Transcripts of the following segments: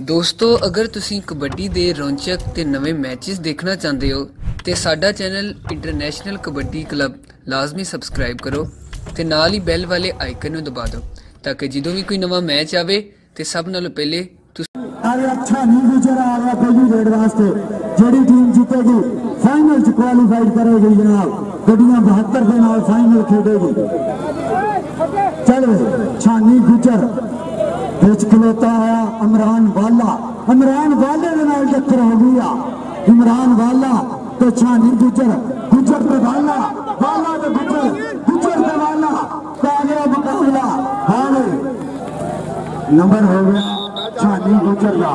ਦੋਸਤੋ, ਅਗਰ ਤੁਸੀਂ ਕਬੱਡੀ ਦੇ ਰੌਂਚਕ ਤੇ ਨਵੇਂ ਮੈਚਸ ਦੇਖਣਾ ਚਾਹੁੰਦੇ ਹੋ, ਤੇ ਸਾਡਾ ਚੈਨਲ ਇੰਟਰਨੈਸ਼ਨਲ ਕਬੱਡੀ ਕਲੱਬ ਲਾਜ਼ਮੀ ਸਬਸਕ੍ਰਾਈਬ ਕਰੋ ਤੇ ਨਾਲ ਹੀ ਬੈਲ ਵਾਲੇ ਆਈਕਨ ਨੂੰ ਦਬਾ ਦਿਓ ਤਾਂ ਕਿ ਜਦੋਂ ਵੀ ਕੋਈ ਨਵਾਂ ਮੈਚ ਆਵੇ ਤੇ ਸਭ ਨਾਲੋਂ ਪਹਿਲੇ ਤੁਸੀਂ ਅਰੇ ਅੱਛਾ ਨਿਊਜ਼ ਜਰਾ ਆ ਰਿਹਾ ਪਹਿਲੀ ਰੇਡ ਵਾਸਤੇ, ਜਿਹੜੀ ਟੀਮ ਜਿੱਤੇਗੀ ਫਾਈਨਲ ਚ ਕੁਆਲੀਫਾਈਡ ਕਰੇਗੀ ਜਨਾਬ। ਗੱਡੀਆਂ 72 ਦੇ ਨਾਲ ਫਾਈਨਲ ਖੇਡੇਗੀ। ਚਲੋ ਛਾਨੀ ਗੁਜਰ खलोता आया इमरान वाला। इमरान वाले टक्कर हो आ इमरान वाला तो छानी गुजर गुजर ते वाला। वाला ते गुजर गुजर ते वाला। तो मुकाबला हाँ नंबर हो गया छानी गुजर का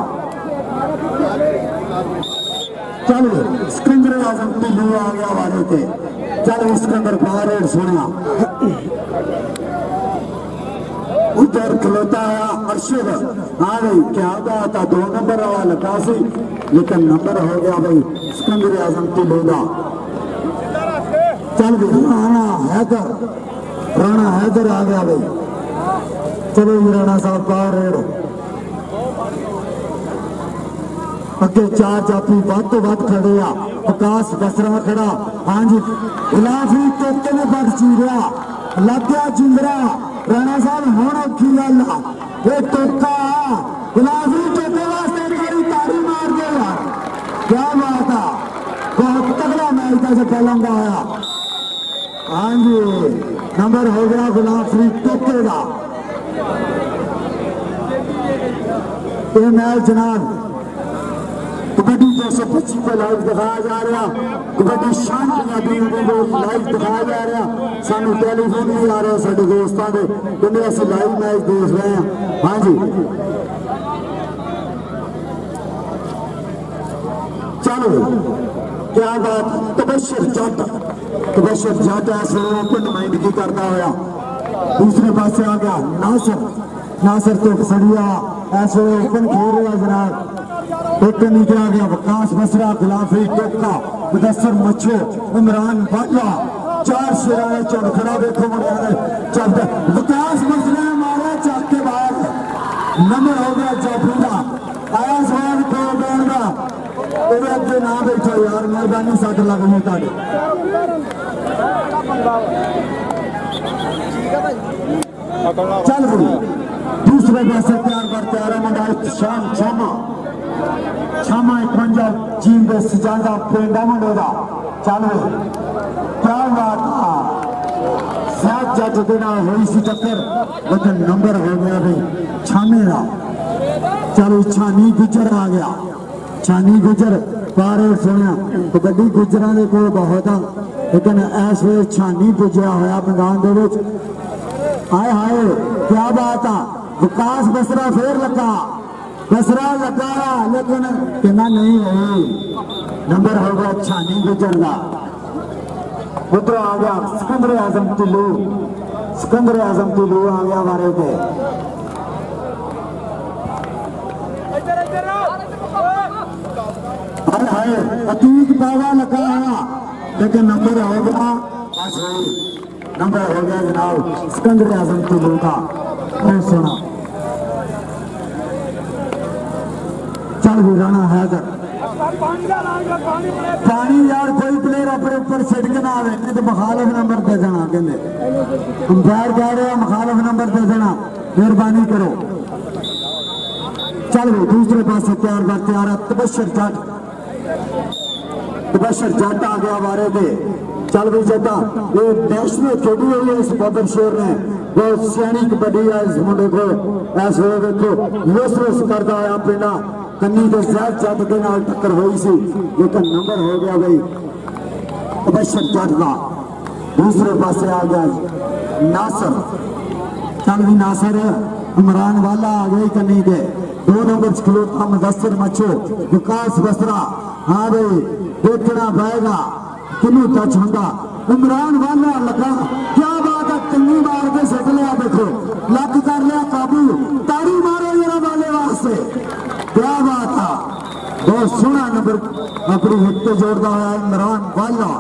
चल, सिकंदर आज़म ढिल्लू आ गया वाले थे चल, सिकंदर बाहर सुनिया। उधर खलोता आया अरशद हाँ भाई क्या बात है दो नंबर वाला लगा सी लेकिन नंबर हो गया भाई सिकंदर आजम ढिल्लू का चल भाई राणा हैदर राणा हैदर आ गया भाई चलो जी राणा साहब बाहर रेड ਅੱਗੇ ਚਾਰ ਜਾਤੀ ਵੱਧ ਤੋਂ ਵੱਧ ਖੜੇ ਆ ਵਿਕਾਸ ਬਸਰਾ ਖੜਾ ਹਾਂਜੀ ਗੁਲਾਫੀ ਟੋਕੇ ਨੇ ਪੱਗ ਚੀਰਿਆ ਲੱਗਿਆ ਜਿੰਦਰਾ राणा साहब होना खिला वो टोका, गुलाबी टोके वास्ते तेरी तारी मार दे क्या बात है? बहुत तगड़ा मैच था से पहलंगा आया हाँ जी, नंबर हो गया गुलाब सिंह टोके का। ये मैच जनाब ਮੈਚ ਜਨਾਬ कबड्डी दो सौ पच्चीस पे लाइव दिखाया जा रहा कबड्डी शान पंजाबी को लाइव दिखाया जा रहा सानू टेलीफोन भी आ रहा साडे दोस्तों के कहते असं लाइव मैच देख रहे हैं हाँ जी चलो क्या बात तबशर जट तबशर जट इस वे ओपन नुमाइंदगी करता हुआ दूसरे पास आ गया नासर नासर तो सड़िया इस वे ओपन खेल रहा जनाब एक नीचे आ गया वकास बसरा, गुलाफी फरीद टोपका मच्छो इमरान बाला चार सिराए चौड़खड़ा देखो मरियाने चौद विकास मसले मारा चौक के बाहर। नंबर हो गया जाफरी का आया सवाल तो को बैठ का तेरे अगे ना बैठो यार, मेहरबानी सट लग गई ताड़ी। चल बुड़ी दूसरे पास तैयार पर आ रहे मंडा, शाम, शामा। Çamay Pancar Cimbe Sıcaza क्या सात जज लेकिन नंबर हो गया भी चलो छानी गुजर आ गया छानी गुजर बारे सुनिया तो गड्डी के बहुत लेकिन इस वे छानी पुजया होया मैदान हाय हाए क्या बात आ विकास बसरा फिर लगा दूसरा लगाया लेकिन कहना नहीं है। नंबर होगा अच्छा नहीं गुजरना। उधर आ गया, सिकंदर आज़म तिल्लू सिकंदर आज़म तिल्लू आ गया हमारे पे। अरे हाय अतीक पावा लेकिन नंबर होगा नंबर हो गया जनाब, सिकंदर आज़म तिल्लू का। बहुत सोना। राणा हैदर पानी यार कोई प्लेयर अपने ऊपर छिड़क ना आवे, नहीं तो मुखालफ नंबर दे देना कहते अंपायर कह रहे हैं, मुखालफ नंबर दे देना, मेहरबानी करो। चल भाई, दूसरे पास तैयार कर, तैयार है। तबशर जट तबशर जट आ गया बारे पे चल भी जटा ये में खेली हुई है इस बदर शेर ने। बहुत सियानी कबड्डी है इस मुंडे को। ऐस वे देखो लुस लुस करता आया पिंडा। कन्नी के जैद जट के टक्कर हुई सी लेकिन नंबर हो गया भाई। जट का दूसरे पासे आ गया नासर। चल भी नासर। इमरान वाला आ गई कन्नी के दो नंबर खिलोता मुदस्सर मच्छो विकास बसरा। हाँ भाई, देखना पाएगा। किनू टच होगा इमरान वाला लगा। क्या बात है, कन्नी मार के सट लिया देखो। लग कर लिया काबू ताड़ी मारो जरा वाले वास्ते क्या बात है बहुत सोहना नंबर अपनी हिट जोड़ता है इमरान वाला।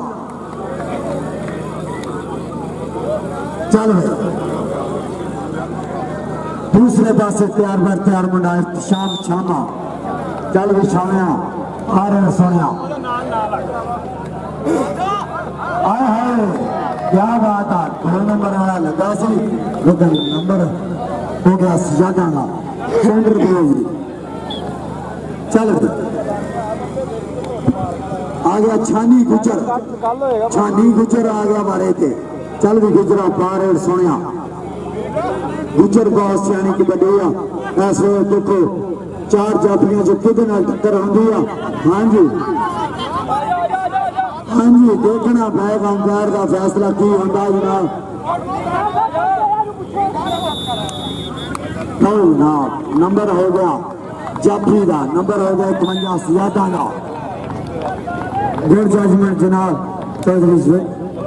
चल भाई दूसरे पास तैयार बर तैयार मुंडा, शाम छामा। चल भी छावया आ रहे सोनिया आए हाय, क्या बात है? दो नंबर वाला लगा सी। लेकिन नंबर हो गया ज़्यादा का चल भी आ गया छानी गुजर। छानी गुजर आ गया बारे थे चल भी गुजरा पार सुनिया। गुजर बहुत सियानी कबड्डी आ ऐस वे देखो, चार जाफियाँ जो नाल टक्कर होंदी आ। हाँ जी। हाँ जी, देखना पैगा अंपायर का फैसला की होंदा जनाब कौन नंबर हो गया जाफी का नंबर हो गया इकवंजा सियादा का गुड जजमेंट जनाब चौधरी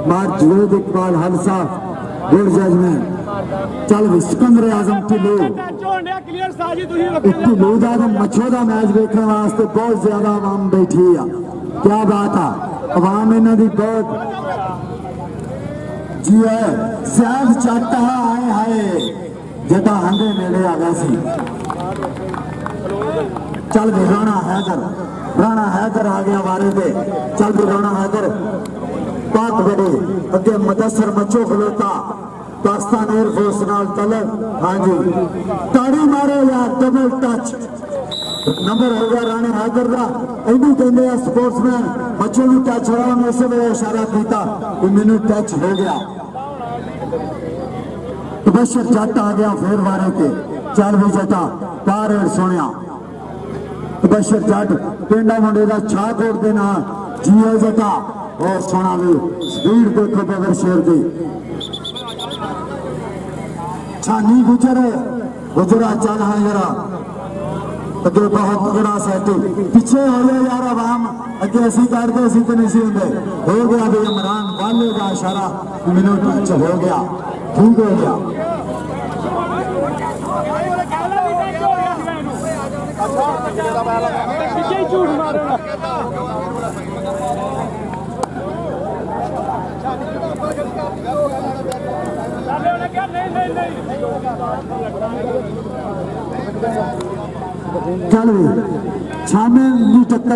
मार जवेद इकबाल हलसा गुड जजमेंट। चल सिकंदर आज़म ढिल्लो ढिल्लो का मच्छो का मैच देखने वास्ते बहुत ज़्यादा आवाम बैठी है। क्या बात है? आवाम इन्हों की बहुत जी है सियाद चाटा आए हाय। जटा हंडे नेड़े आ गया चल भी राणा हैदर राणा हैदर आ गया वारे पे चल भी राणा हैदर पाक बड़े अगे मदसर मचो खलोता पाकिस्तान एयरफोर्स नाल तलब हाँ जी ताड़ी मारो यार डबल टच नंबर हो गया राणे हैदर का ਇਹਨੂੰ ਕਹਿੰਦੇ ਆ ਸਪੋਰਟਸਮੈਨ ਬੱਚੇ ਨੂੰ ਟੱਚ ਹੋਇਆ ਉਹਨੇ ਇਸੇ ਵੇਲੇ ਇਸ਼ਾਰਾ ਕੀਤਾ ਕਿ ਮੈਨੂੰ ਟੱਚ ਹੋ ਗਿਆ ਤਬਸ਼ਰ ਜੱਟ ਆ ਗਿਆ ਫੇਰ ਵਾਰੇ ਤੇ ਚੱਲ ਵੀ ਜੱਟਾ ਪਾਰ ਏੜ ਸੋਹਣਿਆ ਤਬਸ਼ਰ ਜੱਟ ਪਿੰਡਾ ਮੁੰਡੇ ਦਾ ਛਾਕੋਟ ਦੇ ਨਾਲ ਜੀਓ ਜੱਟਾ ਉਹ ਸੋਹਣਾ ਵੀ ਸਪੀਡ ਦੇਖੋ ਬਗਰ ਸ਼ੇਰ ਦੀ छानी गुजर गुजरा चल हाँ जरा अगे बहुत तगड़ा सैट पिछे हो गया यार आवाम अगे असि करते असि तो नहीं होंगे हो गया भी इमरान वाले का इशारा मैनू टच हो गया ठीक हो गया पीछे झूठ मारो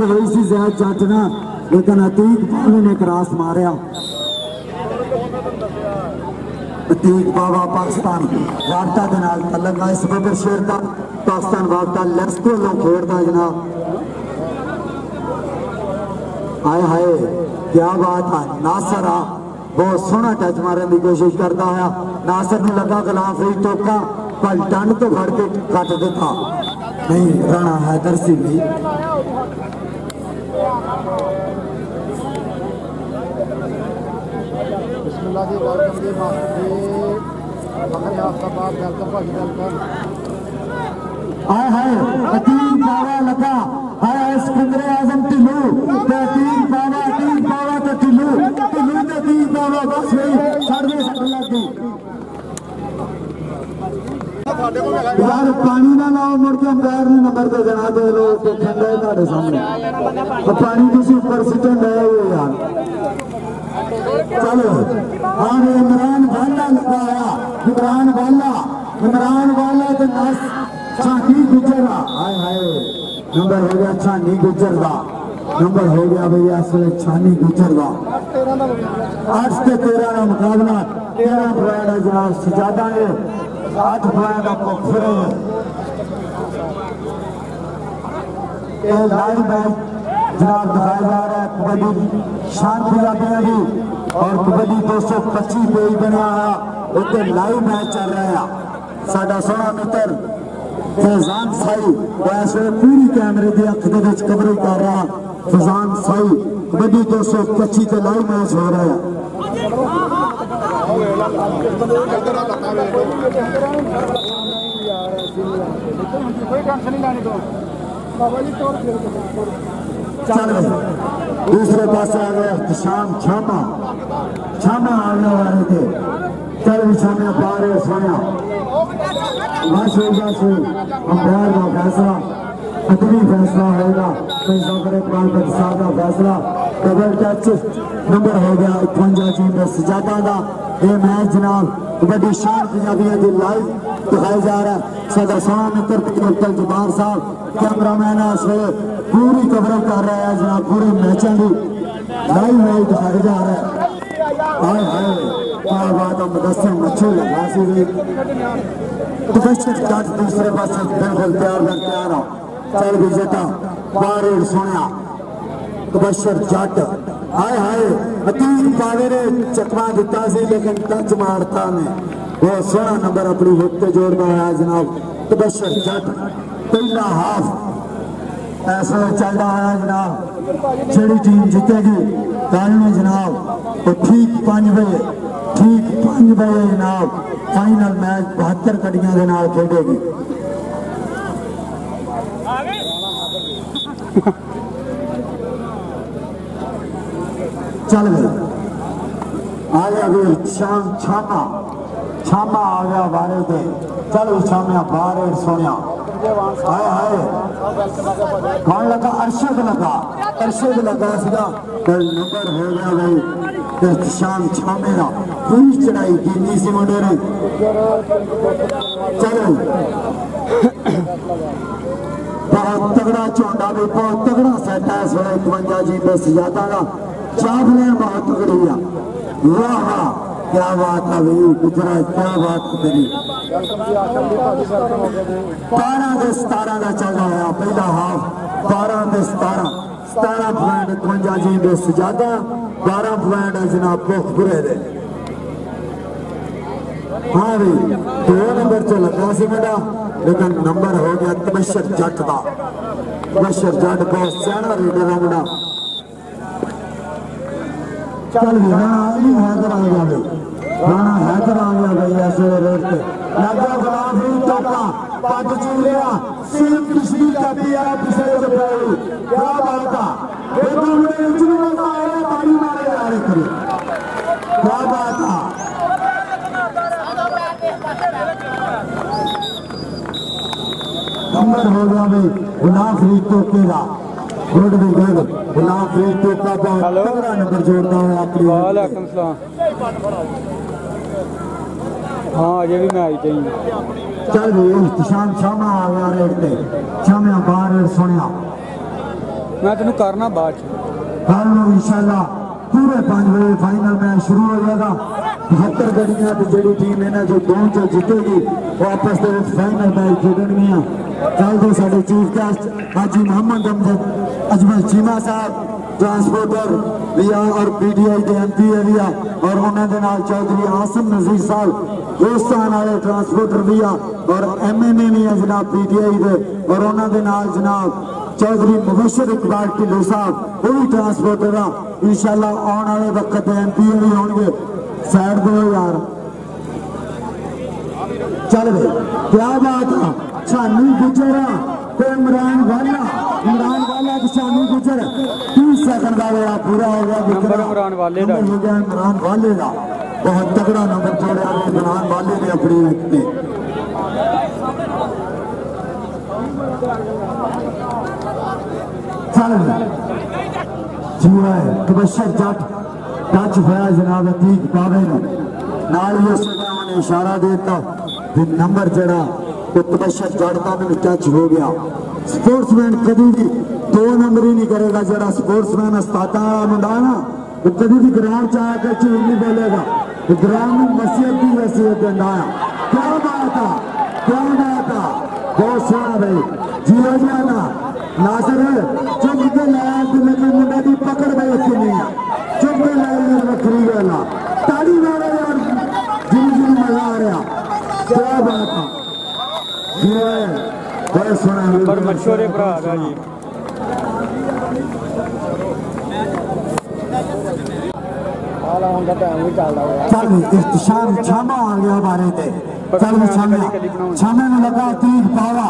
हुई सी जैद चाचना लेकिन अतीक बाबू ने क्रास मारिया अतीक बाबा पाकिस्तान वार्ता के नाल तलंगा इस बबर शेर का पाकिस्तान वाबता लेफ़्ट को लो खेड़ता जनाब। आए हाय, क्या बात है? नासर आ, बहुत सोना टच मारने की कोशिश करता है। नासर ने लगा गुलाम फरीद टोका पर डंड तो फड़ के कट दिता। नहीं, राणा हैदर सिंह भी। बिस्मिल्लाह जी वेलकम जी मास्टर जी बखरी आफ्ताबाद वेलकम भाजी वेलकम यार, पानी ना लाओ, मुड़ के अंपायर ने नंबर दे देना, दे लो के ठंडा है तुम्हारे सामने। और पानी किसी ऊपर से है ये यार। चलो और इमरान वाला लगाया इमरान वाला इमरान वाला तो नस छानी गुजरा हाय हाय. नंबर हो गया छानी गुजर का नंबर हो गया भैया, असले छानी गुजर का आठ से तेरह का मुकाबला तेरह पॉइंट है जनाब सजादा है आठ का मुखर है ये लाइव मैच जनाब दिखाया जा रहा है, कबड्डी शांति पंजाबियों की और कबड्डी दो सौ पच्ची पेज बनया है। उत्ते लाइव मैच चल रहा है। साढ़ा सोहना मित्र फैजान साई वैसे पूरी कैमरे की अख कवरेज कर रहा फैजान साई कबड्डी दो सौ पच्ची से लाइव मैच हो रहा है दूसरे पास आ गया शाम छामा छामा आने वाले थे चल भी छामे पा रहे सोया हो हो हो लाइव दिखाया जा रहा है मित्र जबार साहब कैमरामैन है इस वेले पूरी कवरेज कर रहा है जनाब पूरे मैचों की लाइव मैच दिखाया जा रहा है हाय हाय बारवाद और मुदसर मशहूर गाजी भी प्रोफेशनल जज दूसरे पास बिल्कुल तैयार मैं तैयार हो चल विजेता बारूर सोनिया कबशर जट हाय हाय अतीत पावे ने चकमा दिता से लेकिन टच मारता ने वो सोना नंबर अपनी हुक से जोड़ना है जनाब तबशर जट पहला हाफ़ ऐसा चल रहा है जनाब चली टीम जीतेगी कारण जनाब और ठीक पाँच बजे ठीक पाँच बजे जनाब फाइनल मैच बहत्तर कड़ियाँ के नाल खेडेगी चल गई आ गया भी शाम छामा छामा आ गया बारे ते। चल छामिया बारे सोनिया। हाय हाय। कौन लगा? अरशद लगा। अरशद लगा सीधा। कल नंबर हो गया भाई। 극찬 참회나 불신의 비니심을 내는 저는 बहुत तगड़ा चौंडा भी बहुत तगड़ा सैताईस है इकवंजा जी बस ज्यादा का चावले बहुत तगड़ी है वाह क्या बात है भाई गुजरात क्या बात है तेरी बारह से सतारा का चल रहा है पहला हाफ बारह से सतारा सतारा पॉइंट इकवंजा जी बस ज्यादा बारह पॉइंट है जनाब पोखपुरे दे हाँ भाई, दो नंबर च लगा सी मुंडा लेकिन नंबर हो गया तबशर जट का तबशर जट बहुत सियाना रीडर है मुंडा चल भी राणा अली हैदर आ गया भाई। राणा हैदर आ गया भाई, ऐसे रोड पे। लगा गुलाम ही टोका पग चूम लिया सीम पिछली कभी आ पिछले से पहले क्या बात है? देखो मेरे उजली लगा आया ताली मारे जा रहे करी। क्या बात है नंबर हो गया भाई गुलाम फरीद टोके का गुड भी गुड। गुलाम फरीद टोका बहुत तगड़ा नंबर जोड़ता है सलाम। हाँ अजे भी मैं आई चाहिए चल भी इख्तिशाम शामा आ गया रेट पे। शामिया बाहर सुनिया। मैं तेन करना बाद च। कल इंशाल्लाह पूरे पाँच बजे फाइनल मैच शुरू हो जाएगा। बहत्तर गड़िया की जी टीम इन्हें जो दो चो जीतेगी, वो आपस के फाइनल मैच खेडनगियाँ कल तो साढ़े चीफ गेस्ट हाजी मोहम्मद अमजद अजमल चीमा साहब ट्रांसपोर्टर भी आ और आई के एम पी एमपी भी आ और उन्होंने चौधरी आसम नजीर साहब, दोस्तान आए ट्रांसपोर्टर भी आ और एम एन ए भी है जनाब पी टी आई के और उन्होंने जनाब चौधरी मुबशर इकबाल ढिलो साहब भी ट्रांसपोर्टर आ इंशाल्लाह आने वाले वक्त एमपी भी होंगे साइड दो यार चल भाई क्या बात है छानू गुजरा इमरान वाला इमरान वाला छानू गुजर 30 सेकंड का वेला पूरा हो गया इमरान वाले हो का बहुत तगड़ा नंबर है इमरान वाले ने अपनी ने चल जीवा है तबशर जट टच होया जनाब अतीक बाबे ने ਨਾਲ ਹੀ ਉਸ ਨੇ ਇਸ਼ਾਰਾ ਦੇ ਦਿੱਤਾ ਵੀ ਨੰਬਰ ਜਿਹੜਾ ਉਹ ਤਬਸ਼ਰ ਜਟ ਦਾ ਮੈਨੂੰ ਟੱਚ ਹੋ ਗਿਆ ਸਪੋਰਟਸਮੈਨ ਕਦੀ ਵੀ ਦੋ ਨੰਬਰ ਹੀ ਨਹੀਂ ਕਰੇਗਾ ਜਿਹੜਾ ਸਪੋਰਟਸਮੈਨ ਉਸਤਾਦਾਂ ਵਾਲਾ ਮੁੰਡਾ ਨਾ ਉਹ ਕਦੀ ਵੀ ਗਰਾਊਂਡ ਚ ਆ ਕੇ ਝੂਠ ਨਹੀਂ ਬੋਲੇਗਾ ਉਹ ਗਰਾਊਂਡ ਨੂੰ ਮਸੀਹਤ ਦੀ ਵਸੀਅਤ ਦਿੰਦਾ ਆ ਕੀ ਬਾਤ ਆ ਕੀ ਬਾਤ ਆ ਬਹੁਤ ਸੋਹਣਾ ਬਈ ਜੀਓ नाजर चुप के लाल ते मुंडे की पकड़ भाई उसकी चुप के लाल ने रखी गला ताली मारो यार जिन जिन मज़ा आ रहा। क्या बात है। बड़े सुना मशहूर चल छामा आ गया बारे चल छामा छामे में लगा तीर पावा।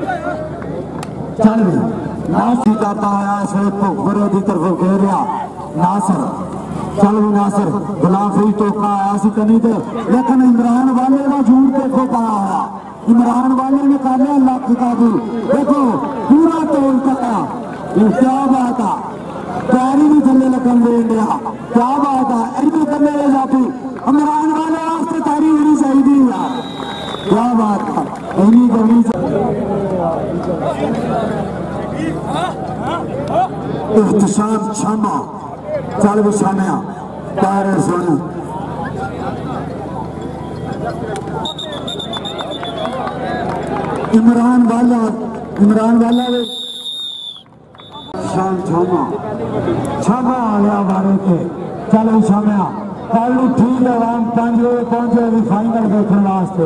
भी नासिर जाता है ऐसे तो विरोधी तरफ़ घेरिया, नासर चल भी नासर गुलाम फरी टोका ऐसी कनी थे लेकिन इमरान वाले का झूठ देखो पाया है। इमरान वाले ने कर लिया लख काबू देखो, पूरा तोल ये क्या बात है? पैरी भी थल्ले लगन दे दिया क्या बात है? इनको करने ले जाती। इमरान वाले वास्ते तारी होनी चाहिए क्या बात है? इन्हीं करनी इहतशाम शर्मा चल भी शामिया पैर इमरान वाला इमरान वाला भी शाम छामा छामा आ गया बारे के, चलो शामिया कल ठीक है, राम पाँच बजे पहुँचे फाइनल देखने वास्ते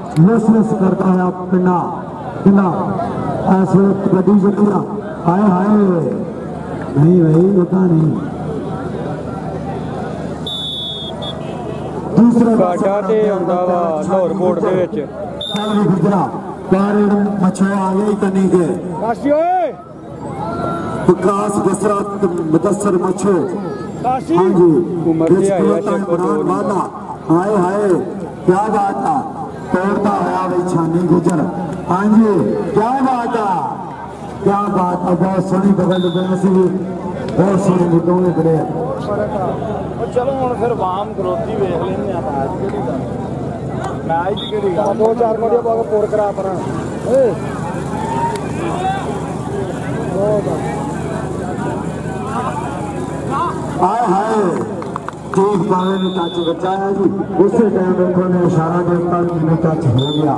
तबशर रोका होया। चल भी तबशर जाते आरे सुनिया जत्था दा बाल लस लस करता है पिंडा पिंडा ऐसे गड्डी जतिया हाय हाय नहीं भाई होता नहीं दूसरा ਸਾਡਾ ਤੇ ਆਉਂਦਾ ਵਾ ਲਾਹੌਰ ਕੋਟ ਦੇ ਵਿੱਚ ਚੱਲ ਵੀ ਗੁਜਰਾ ਬਾਰੇ ਮੱਛੇ ਆ ਗਈ ਕੰਨੀ ਕੇ ਕਾਸ਼ੀ ਓਏ विकास बसरा मुदस्सर मच्छो ਕਾਸ਼ੀ हाँ जी उमर से आया बिस्कुट शेख को इमरान तोड़। वाला हाय हाय क्या बात है तोड़ता होया भी छानी गुजर। हाँ जी क्या बात है? क्या बात है? बहुत सोहनी बगल भी। बहुत सोहने गुड्डों ने चलो हम फिर वाम करोती देख लेंगे दो चार मड़िया बागा पोर करा पर। बारे ने टच बचाया जी, उसी टाइम ने इशारा देता कि टच हो गया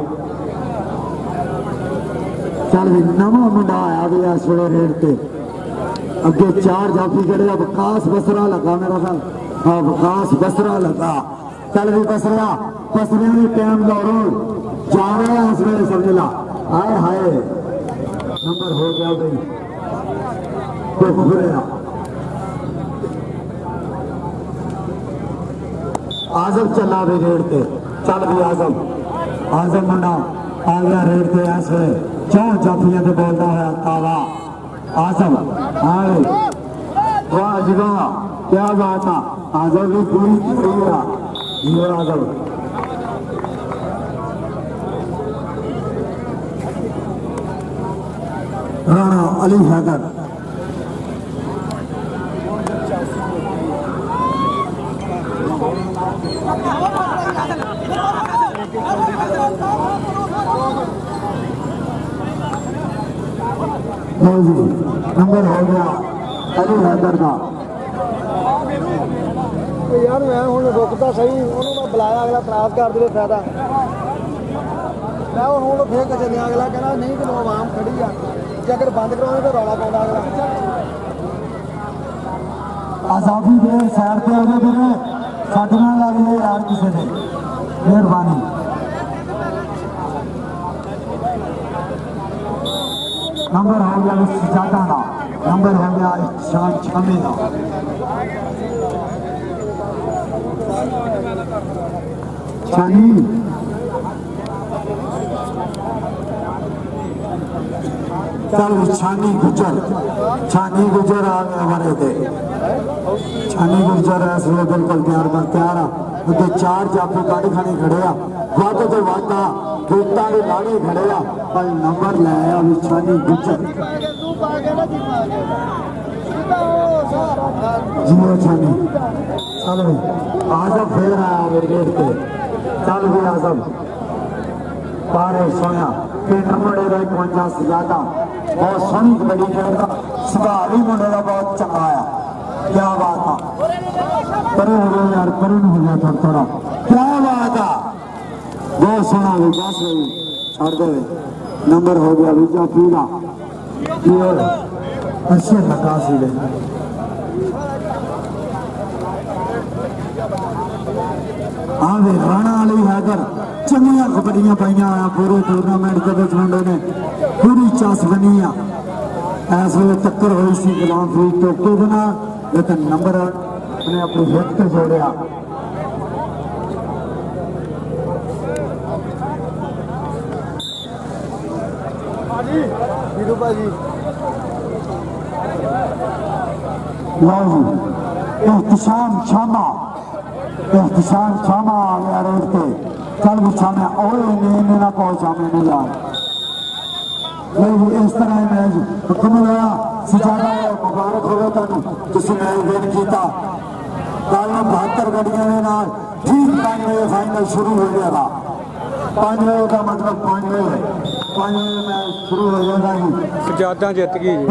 चल नवा मुंडा आया भी इस वे रेड अगे चार जाफी विकास बसरा लगा मेरा ख्याल। हाँ विकास बसरा लगा। चल भी बसरा, बसरे ने टाइम दौड़ो। जा रहे हैं इस वे समझ ला हाय। हाय नंबर हो गया भाई। तो आज़म चला भी रेड पे। चल भी आज़म। आज़म मुंडा आ रेड पे ऐसे चौं जाफियाँ ते बोलता है, तावा। आज़म, आए। वाह जी वाह, क्या बात है। आज़म भी पूरी सही है। ये आज़म। राणा अली हैदर। लो जी नंबर हो गया अली हैदर का ਤੇ ਯਾਰ ਮੈਂ ਹੁਣ ਰੁਕਦਾ ਸਹੀ ਉਹਨੂੰ ਮੈਂ ਬੁਲਾਇਆ ਅਗਲਾ ਇਤਰਾਜ਼ ਕਰ ਦੇਵੇ ਫਾਇਦਾ ਮੈਂ ਹੁਣ ਹੁਣ ਫੇਰ ਕੇ ਚੱਲਿਆ ਅਗਲਾ ਕਹਿੰਦਾ ਨਹੀਂ ਕਿ ਆਵਾਮ ਖੜੀ ਆ ਜੇ ਅਗਰ ਬੰਦ ਕਰਾਉਣੇ ਤਾਂ ਰੌਲਾ ਪਾਉਂਦਾ ਅਗਲਾ आजादी देर सैर पे आगे फिरे ਸਾਡੇ ਨਾਲ ਲੱਗ ਜਾਏ ਯਾਰ ਕਿਸੇ ਦੇ ਮਿਹਰਬਾਨੀ नंबर हो गया सुजाता ना नंबर हो गया शान छमे ना चलिए चल छानी गुजर छानी गुजर हमारे थे छानी गुजर इस वे बिल्कुल तैयार पर तैयार उनके चार जापू काटे खाने खड़े आ वादा तो वादा ਵੱਧ ਆ ਗੇਟਾਂ ਦੇ ਲਾਗੇ ਖੜੇ ਆ ਪਰ ਨੰਬਰ ਲੈ ਆ ਵਿਛਾਨੀ ਗੁੱਜਰ ਤੂੰ ਪਾ ਕੇ ਨਾ ਜਿੰਨਾ ਆ ਗਿਆ ਸਿੱਧਾ ਉਹ ਸਾਰਾ ਜੀਓ ਛਾਨੀ ਚੱਲ ਵੀ ਆਜ਼ਮ ਫੇਰ ਆਇਆ ਮੇਰੇ ਗੇਟ ਤੇ ਚੱਲ ਵੀ ਆਜ਼ਮ ਪਾਰੇ ਸੋਇਆ ਪੀਟਰ ਮੁੰਡੇ ਦਾ 51 ਸਜਾਦਾ ਬਹੁਤ ਸੋਹਣੀ ਕਬੱਡੀ ਖੇਡਦਾ ਸੁਭਾਅ ਵੀ ਮੁੰਡੇ ਦਾ ਬਹੁਤ ਚੰਗਾ ਆ ਕੀ ਬਾਤ ਆ ਪਰੇ ਹੋ ਗਿਆ ਯਾਰ ਪਰੇ ਨੂੰ ਹੋ ਗਿਆ ਥੋੜਾ ਥੋੜਾ ਕੀ ਬਾਤ ਆ बहुत सोना विकास भाई छोड़ दे नंबर हो गया विजय पूरा अच्छे नकाश नकाशी भाई आवे राणा अली हैदर। चंगिया कबड्डियाँ पाइया पूरे टूर्नामेंट के विच मुंडे ने पूरी चास बनी है। इस वे टक्कर हुई सी, गुलाम फरीद तो के लेकिन नंबर अपने अपनी हिट से जोड़िया। वीरू छामा एहतशाम छामा आ गया रोड पे चल पूछा और नहीं ना पहुँचा मैंने यार इस तरह मैच हुक्म होया सजादा मुबारक होवे तुम मैच विन किया कल बहत्तर गड्डिया के नाल ठीक पाँच बजे फाइनल शुरू हो गया था पाँच बजे का मतलब पाँच बजे ਫਾਈਨਲ ਮੈਚ ਸ਼ੁਰੂ ਹੋ ਜਾਂਦਾ ਹੈ ਸਜਾਦਾ ਜਿੱਤ ਗਈ ਜੀ।